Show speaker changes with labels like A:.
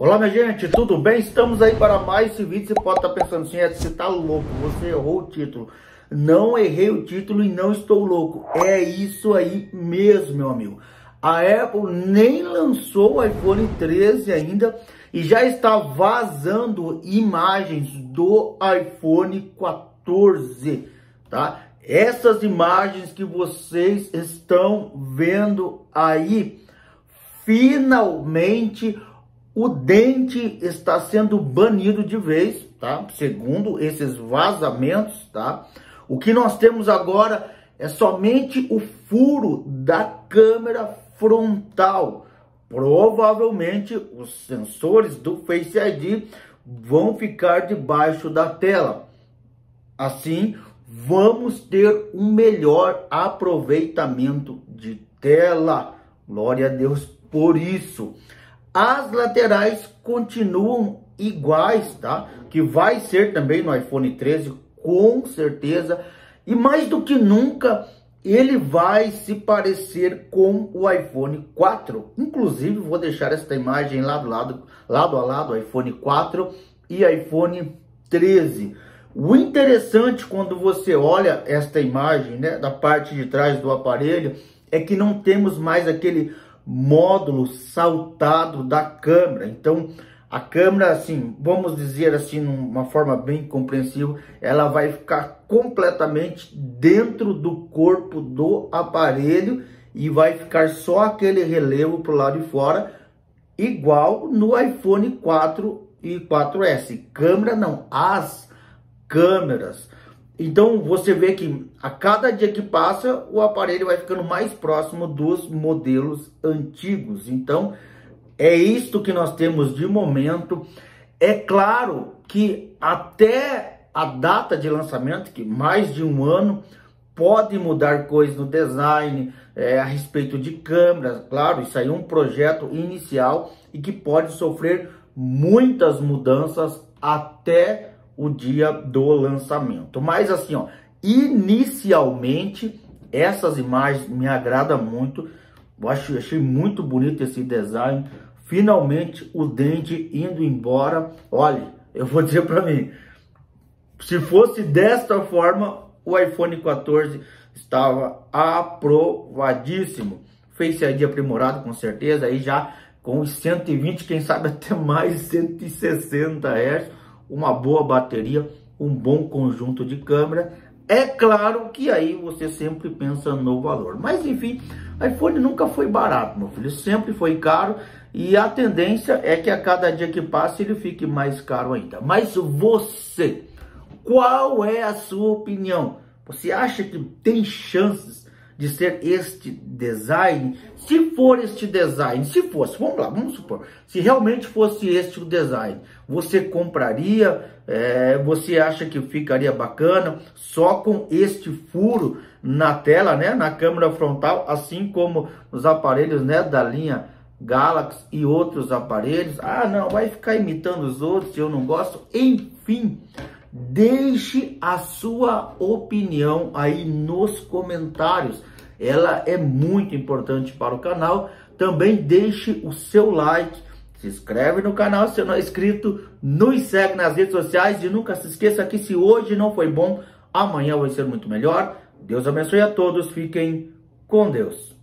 A: Olá minha gente, tudo bem? Estamos aí para mais esse vídeo. Você pode estar pensando assim, é, você tá louco, você errou o título. Não errei o título e não estou louco. É isso aí mesmo, meu amigo. A Apple nem lançou o iPhone 13 ainda e já está vazando imagens do iPhone 14, tá? Essas imagens que vocês estão vendo aí, finalmente o dente está sendo banido de vez, tá? Segundo esses vazamentos, tá? O que nós temos agora é somente o furo da câmera frontal. Provavelmente os sensores do Face ID vão ficar debaixo da tela. Assim, vamos ter um melhor aproveitamento de tela. Glória a Deus por isso. As laterais continuam iguais, tá? Que vai ser também no iPhone 13, com certeza. E mais do que nunca, ele vai se parecer com o iPhone 4. Inclusive, vou deixar esta imagem lado, lado, lado a lado, iPhone 4 e iPhone 13. O interessante quando você olha esta imagem, né, da parte de trás do aparelho, é que não temos mais aquele módulo saltado da câmera. Então, a câmera, assim, vamos dizer assim, uma forma bem compreensível, ela vai ficar completamente dentro do corpo do aparelho e vai ficar só aquele relevo para o lado de fora, igual no iPhone 4 e 4S. Câmera não, as câmeras. Então você vê que a cada dia que passa o aparelho vai ficando mais próximo dos modelos antigos. Então é isto que nós temos de momento. É claro que até a data de lançamento, que mais de um ano, pode mudar coisas no design, é, a respeito de câmeras. Claro, isso aí é um projeto inicial e que pode sofrer muitas mudanças até o dia do lançamento. Mas assim, ó, inicialmente essas imagens me agrada muito. Eu acho, achei muito bonito esse design. Finalmente o dente indo embora. Olha, eu vou dizer para mim, se fosse desta forma, o iPhone 14 estava aprovadíssimo. Face ID aprimorado com certeza, aí já com os 120, quem sabe até mais 160 Hz uma boa bateria, um bom conjunto de câmera. É claro que aí você sempre pensa no valor. Mas enfim, iPhone nunca foi barato, meu filho. Sempre foi caro. E a tendência é que a cada dia que passa ele fique mais caro ainda. Mas você, qual é a sua opinião? Você acha que tem chances de ser este design, se for este design, se fosse, vamos lá, vamos supor, se realmente fosse este o design, você compraria, é, você acha que ficaria bacana só com este furo na tela, né, na câmera frontal, assim como nos aparelhos, né, da linha Galaxy e outros aparelhos, ah não, vai ficar imitando os outros, eu não gosto, enfim, Deixe a sua opinião aí nos comentários. Ela é muito importante para o canal. Também deixe o seu like, se inscreve no canal se não é inscrito, nos segue nas redes sociais e nunca se esqueça que se hoje não foi bom, amanhã vai ser muito melhor. Deus abençoe a todos, fiquem com Deus.